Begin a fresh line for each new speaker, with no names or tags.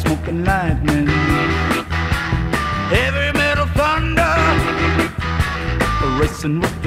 smoking lightning. Heavy metal thunder. Racing with